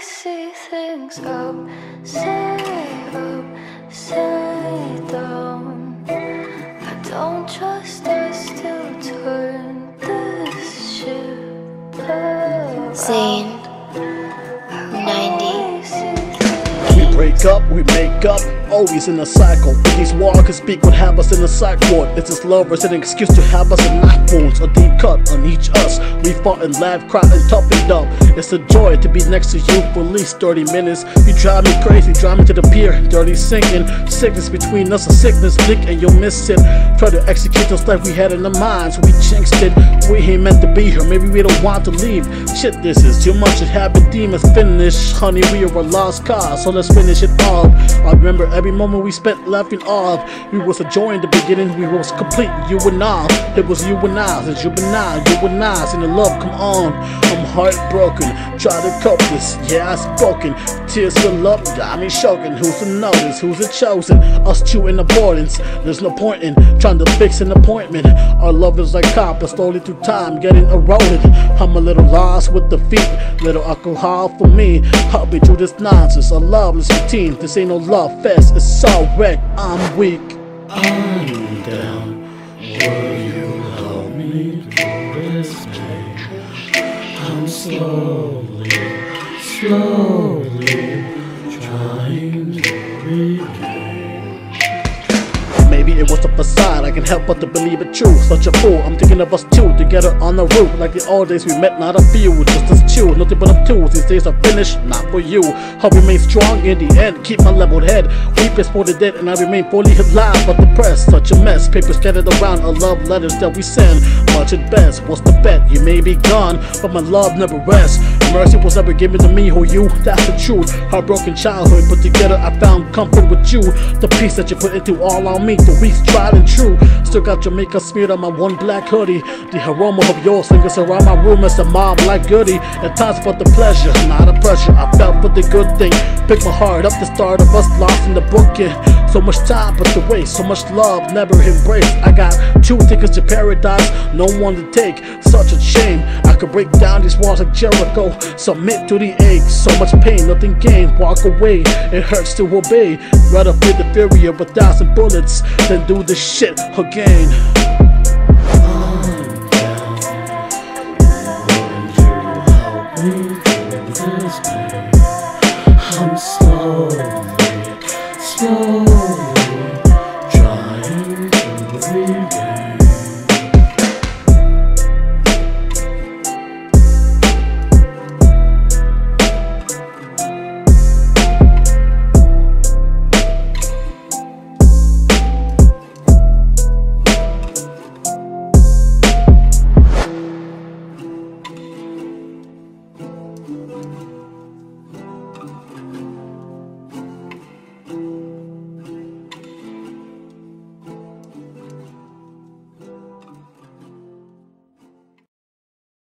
see things upside, upside down. I don't trust us to turn this ship around. Zane, 90. We break up, we make up, always in a cycle. These walkers speak what us in the psych ward. It's just lovers an excuse to have us in knife wounds, a deep cut on each us. We fought and laughed, cried and tough and dumb. It's a joy to be next to you for at least 30 minutes. You drive me crazy, drive me to the pier, dirty sinking. Sickness between us, a sickness, blink and you'll miss it. Try to execute those life we had in our minds, we jinxed it. We ain't meant to be here, maybe we don't want to leave. Shit, this is too much, it happened, demons finish. Honey, we are a lost cause, so let's finish it off. I remember every moment we spent laughing off. We was a joy in the beginning, we was complete, you and I. It was you and I, since you and I, you and I, seen the love come on. I'm heartbroken, try to cope this, yeah, I spoken. Tears of love got me choking. Who's the notice? Who's the chosen? Us two in avoidance. There's no point in trying to fix an appointment. Our love is like copper, slowly through time, getting eroded. I'm a little lost with the feet, little alcohol for me. I'll be through this nonsense, a loveless routine. This ain't no love fest, it's all wreck. I'm weak. I'm down. Will you help me through this pain? I'm slowly, slowly trying to regain. Maybe it was a facade, I can help but to believe it true. Such a fool, I'm thinking of us two together on the roof. Like the old days we met, not a few, just us two. Tools, these days are finished, not for you. I'll remain strong in the end, keep my leveled head. Weep is for the dead, and I remain fully alive, but depressed. Such a mess, papers scattered around, are love letters that we send. Much at best, what's the bet? You may be gone, but my love never rests. Mercy was never given to me or you, that's the truth. Heartbroken childhood, put together, I found comfort with you. The peace that you put into all on me, the weeks tried and true. Still got Jamaica smeared on my one black hoodie. The aroma of yours lingers around my room as a mob like goody. At times for the pleasure, not a pressure. I felt for the good thing. Pick my heart up, the start of us lost in the booking. So much time but to waste, so much love never embraced. I got two tickets to paradise, no one to take. Such a shame. I could break down these walls like Jericho. Submit to the ache, so much pain, nothing gained. Walk away, it hurts to obey. Rather feel the fury of a thousand bullets than do this shit again. I'm down. Will